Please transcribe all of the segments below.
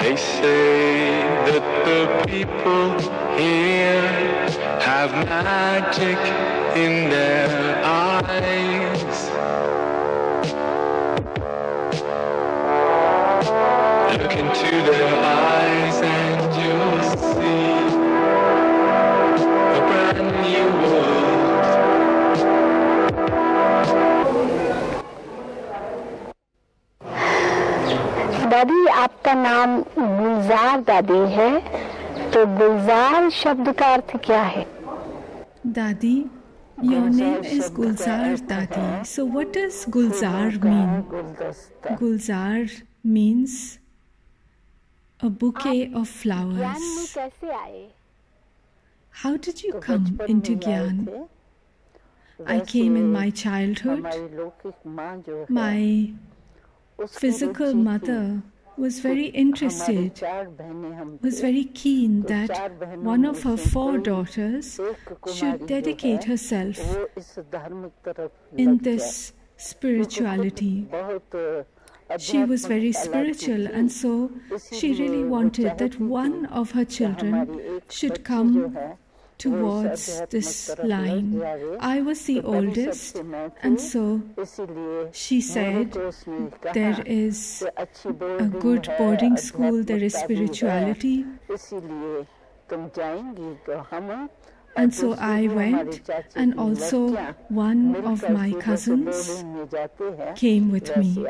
They say that the people here have magic in their eyes. Look into their eyes and you'll see दादी आपका नाम गुलजार दादी है। तो गुलजार शब्द का अर्थ क्या है? दादी your name is Gulzar Dadi. So what is Gulzar mean Gulzar means a bouquet of flowers कैसे आए? How did you come into gyan? I came in my childhood my physical mother was very interested, was very keen that one of her four daughters should dedicate herself in this spirituality. She was very spiritual, and so she really wanted that one of her children should come towards this line. I was the oldest, and so इसीलिए she said, तो उसने कहा There is कि अच्छी a boarding good है, boarding school, there is अध्यात्मकता भी है, spirituality. इसीलिए तुम जाएंगी तो हम And so I went, and also one of my cousins came with me.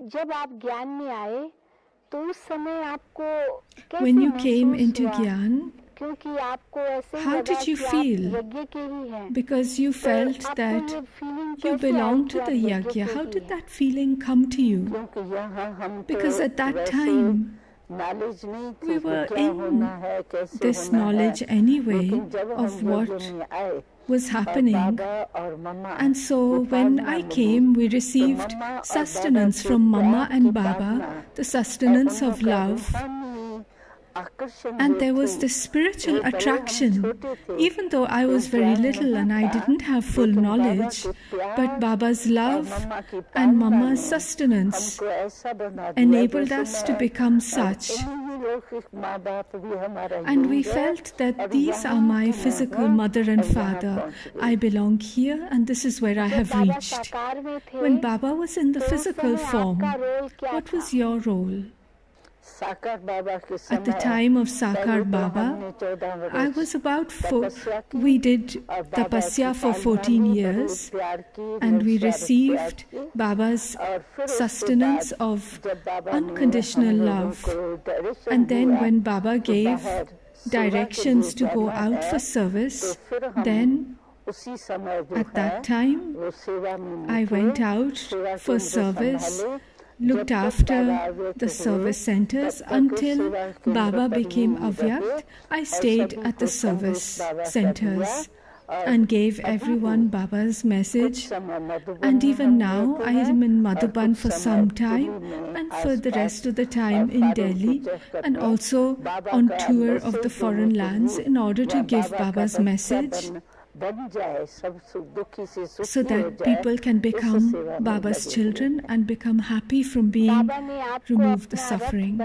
जब आप ज्ञान में आए when you came into Gyan, how did you feel? Because you felt that you belong to the Yajna. How did that feeling come to you? Because at that time, we were in this knowledge anyway of what was happening. And so when I came, we received sustenance from Mama and Baba, the sustenance of love and there was this spiritual attraction. Even though I was very little and I didn't have full knowledge, but Baba's love and Mama's sustenance enabled us to become such. And we felt that these are my physical mother and father. I belong here and this is where I have reached. When Baba was in the physical form, what was your role? At the time of Sakar Baba, I was about four. We did tapasya for 14 years and we received Baba's sustenance of unconditional love. And then when Baba gave directions to go out for service, then at that time, I went out for service looked after the service centers until Baba became avyakt. I stayed at the service centers and gave everyone Baba's message. And even now, I am in Madhuban for some time and for the rest of the time in Delhi and also on tour of the foreign lands in order to give Baba's message so that people can become Baba's children and become happy from being removed the suffering.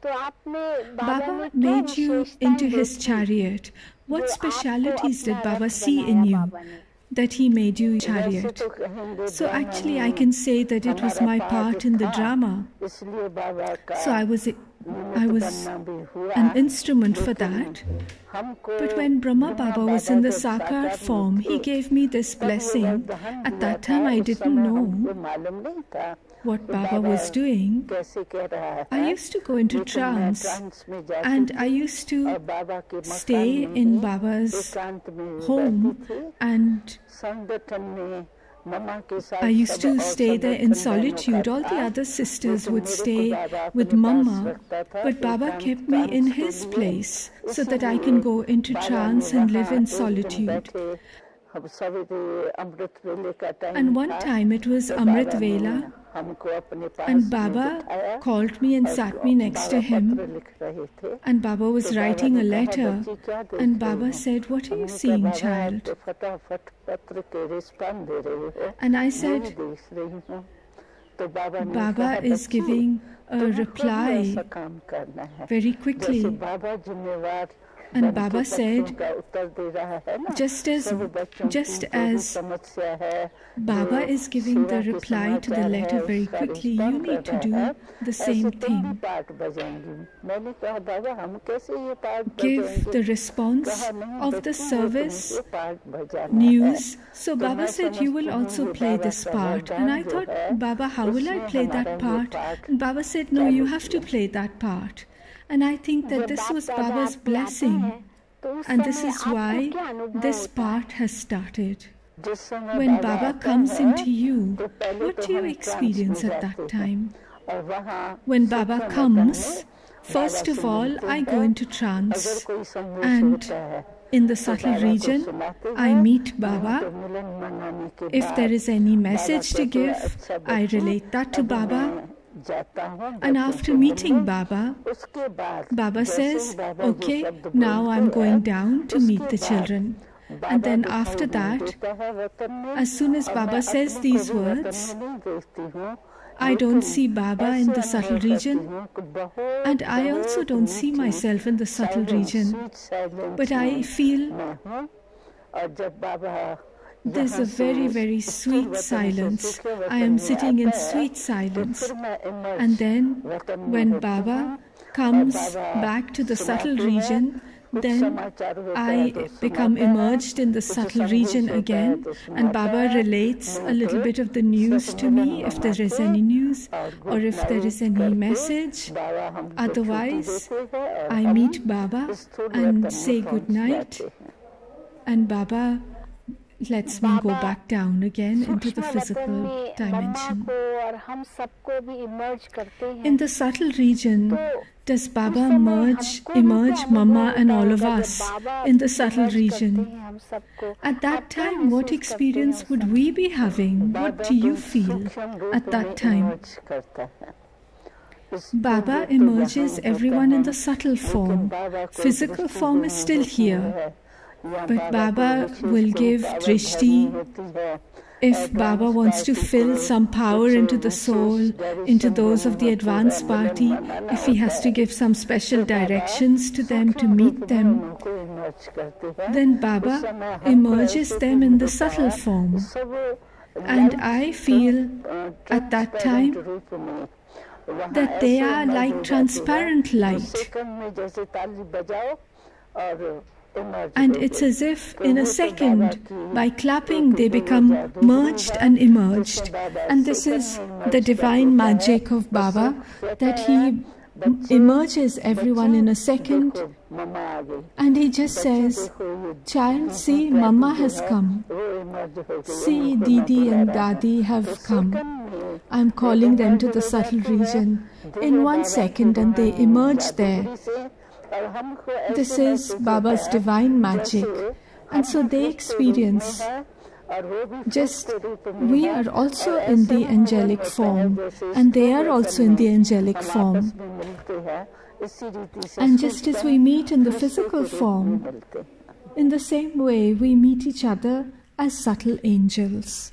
Baba made you into his chariot. What specialities did Baba see in you that he made you chariot? So actually I can say that it was my part in the drama. So I was I was an instrument for that. But when Brahma Baba was in the Sakar form, he gave me this blessing. At that time, I didn't know what Baba was doing. I used to go into trance and I used to stay in Baba's home and I used to stay there in solitude. All the other sisters would stay with Mama, but Baba kept me in his place so that I can go into trance and live in solitude. And one time it was Amrit Vela, and Baba called me and sat me next to him. And Baba was writing a letter, and Baba said, What are you seeing, child? And I said, Baba is giving a reply very quickly. And Baba said, just as, just as Baba is giving the reply to the letter very quickly, you need to do the same thing. Give the response of the service news. So Baba said, you will also play this part. And I thought, Baba, how will I play that part? And Baba said, no, you have to play that part. And I think that this was Baba's blessing. And this is why this part has started. When Baba comes into you, what do you experience at that time? When Baba comes, first of all, I go into trance. And in the subtle region, I meet Baba. If there is any message to give, I relate that to Baba. And after meeting Baba, Baba says, Okay, now I'm going down to meet the children. And then after that, as soon as Baba says these words, I don't see Baba in the subtle region, and I also don't see myself in the subtle region, but I feel there's a very, very sweet silence. I am sitting in sweet silence. And then, when Baba comes back to the subtle region, then I become immersed in the subtle region again, and Baba relates a little bit of the news to me if there is any news or if there is any message. Otherwise, I meet Baba and say good night, and Baba lets me go back down again into the physical dimension. In the subtle region, does Baba merge, emerge Mama and all of us in the subtle region? At that time, what experience would we be having? What do you feel at that time? Baba emerges everyone in the subtle form. Physical form is still here. But Baba will give drishti. if Baba wants to fill some power into the soul, into those of the advanced party, if he has to give some special directions to them to meet them, then Baba emerges them in the subtle form. And I feel at that time that they are like transparent light. And it's as if in a second, by clapping, they become merged and emerged. And this is the divine magic of Baba that he emerges everyone in a second and he just says, Child, see, Mama has come. See, Didi and Dadi have come. I'm calling them to the subtle region in one second and they emerge there. This is Baba's divine magic. And so they experience just we are also in the angelic form and they are also in the angelic form. And just as we meet in the physical form, in the same way we meet each other as subtle angels.